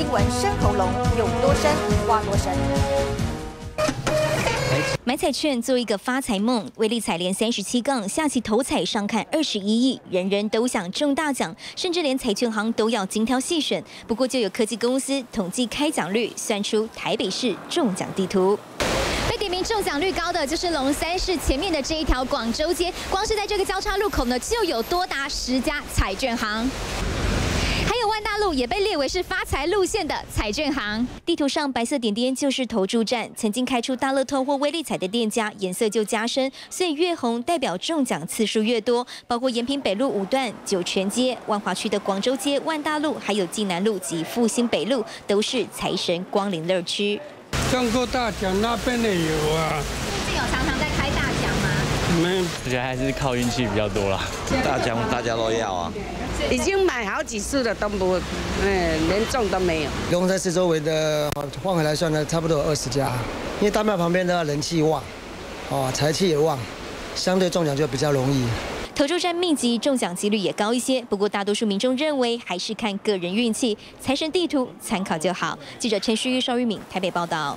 新闻深喉咙，有多深挖多深。买彩券做一个发财梦，威力彩连三十七杠下期头彩上看二十一亿，人人都想中大奖，甚至连彩券行都要精挑细选。不过就有科技公司统计开奖率，算出台北市中奖地图。被点名中奖率高的就是龙山市前面的这一条广州街，光是在这个交叉路口呢，就有多达十家彩券行。还有万大路也被列为是发财路线的彩券行。地图上白色点点就是投注站，曾经开出大乐透或威力彩的店家颜色就加深，所以越红代表中奖次数越多。包括延平北路五段、酒泉街、万华区的广州街、万大路，还有济南路及复兴北路，都是财神光临乐区。中过大奖那边的有啊。最近有常常在开大？没，我觉得还是靠运气比较多啦。大奖大家都要啊。已经买好几次了，都不，嗯，连中都没有。龙山市周围的换回来算呢，差不多有二十家，因为大庙旁边的人气旺，哦，财气也旺，相对中奖就比较容易。投注站密集，中奖几率也高一些。不过大多数民众认为，还是看个人运气，财神地图参考就好。记者陈旭玉、邵玉敏台北报道。